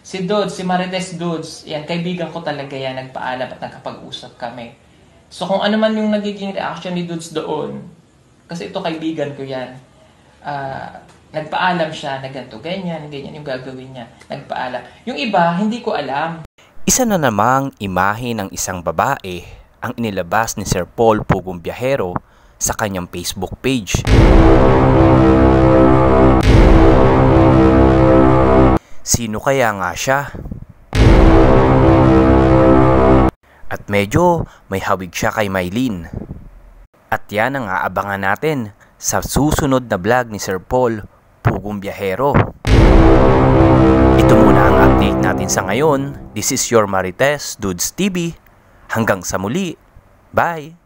Si Dudes, si Marites Dudes, yan, kaibigan ko talaga yan, nagpaalam at nagkapag-usap kami. So kung ano man yung nagiging reaction ni Dudes doon, kasi ito kaibigan ko yan, ah, nagpaalam siya na ganito, ganyan, ganyan yung gagawin niya. Nagpaalam. Yung iba, hindi ko alam. Isa na namang imahe ng isang babae ang inilabas ni Sir Paul Pugong Biyahero sa kanyang Facebook page. Sino kaya nga siya? At medyo may hawig siya kay Maylin. At yan ang aabangan natin sa susunod na vlog ni Sir Paul Pugong Biyahero. Ito muna ang update natin sa ngayon. This is your Marites Dudes TV. Hanggang sa muli. Bye!